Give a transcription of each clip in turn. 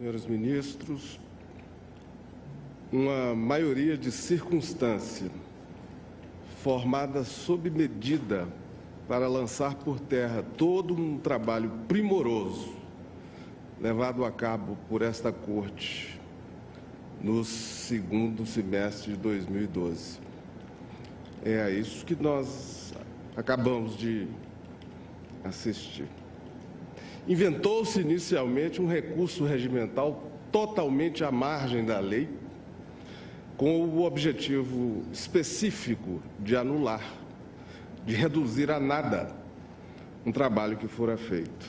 senhores ministros, uma maioria de circunstância formada sob medida para lançar por terra todo um trabalho primoroso levado a cabo por esta Corte no segundo semestre de 2012. É a isso que nós acabamos de assistir. Inventou-se inicialmente um recurso regimental totalmente à margem da lei, com o objetivo específico de anular, de reduzir a nada um trabalho que fora feito.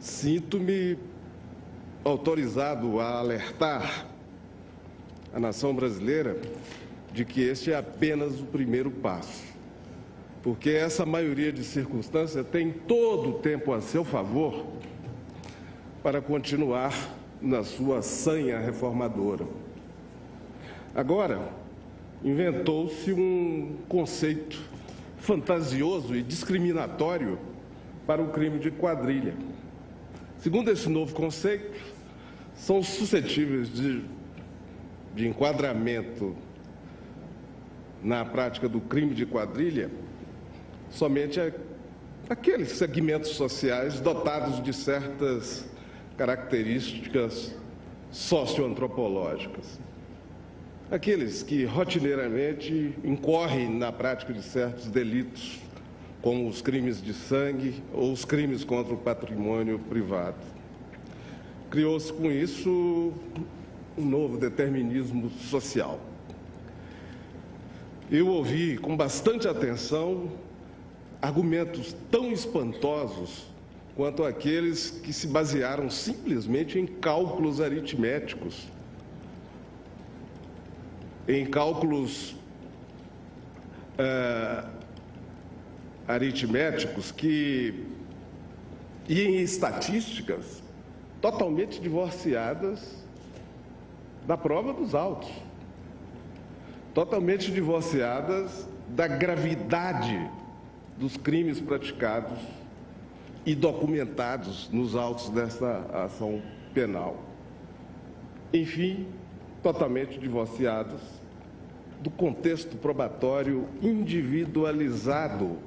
Sinto-me autorizado a alertar a nação brasileira de que este é apenas o primeiro passo, porque essa maioria de circunstâncias tem todo o tempo a seu favor para continuar na sua sanha reformadora. Agora, inventou-se um conceito fantasioso e discriminatório para o crime de quadrilha. Segundo esse novo conceito, são suscetíveis de, de enquadramento na prática do crime de quadrilha somente aqueles segmentos sociais dotados de certas características socioantropológicas. Aqueles que rotineiramente incorrem na prática de certos delitos, como os crimes de sangue ou os crimes contra o patrimônio privado. Criou-se com isso um novo determinismo social. Eu ouvi com bastante atenção argumentos tão espantosos quanto aqueles que se basearam simplesmente em cálculos aritméticos em cálculos é, aritméticos que, e em estatísticas totalmente divorciadas da prova dos autos, totalmente divorciadas da gravidade dos crimes praticados e documentados nos autos dessa ação penal. Enfim, totalmente divorciados do contexto probatório individualizado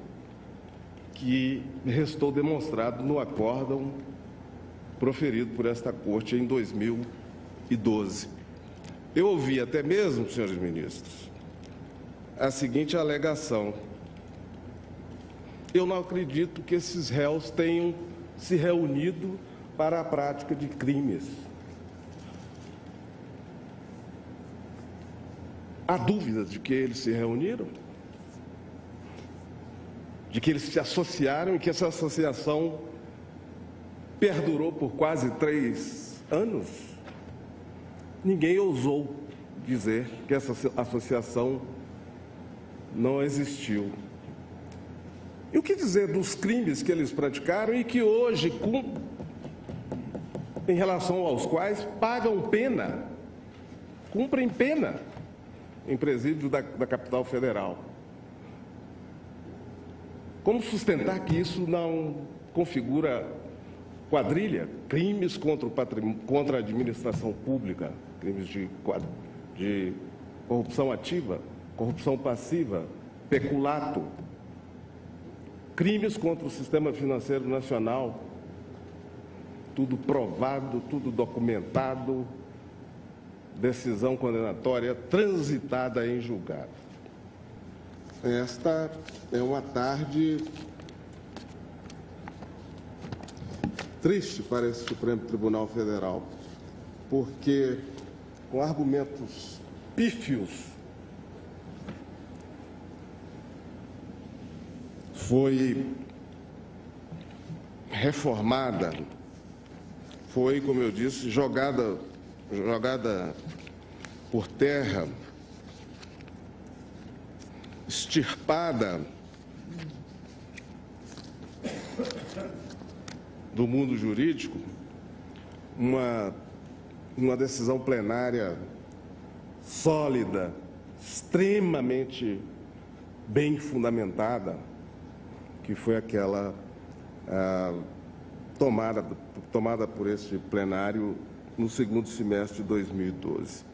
que restou demonstrado no acórdão proferido por esta Corte em 2012. Eu ouvi até mesmo, senhores ministros, a seguinte alegação. Eu não acredito que esses réus tenham se reunido para a prática de crimes. Há dúvidas de que eles se reuniram? De que eles se associaram e que essa associação perdurou por quase três anos? Ninguém ousou dizer que essa associação não existiu. E o que dizer dos crimes que eles praticaram e que hoje, em relação aos quais pagam pena, cumprem pena? em presídio da, da capital federal. Como sustentar que isso não configura quadrilha, crimes contra, o contra a administração pública, crimes de, de corrupção ativa, corrupção passiva, peculato, crimes contra o sistema financeiro nacional, tudo provado, tudo documentado, decisão condenatória transitada em julgado. Esta é uma tarde triste para esse Supremo Tribunal Federal, porque com argumentos pífios foi reformada, foi, como eu disse, jogada jogada por terra, extirpada do mundo jurídico, uma, uma decisão plenária sólida, extremamente bem fundamentada, que foi aquela ah, tomada tomada por este plenário no segundo semestre de 2012.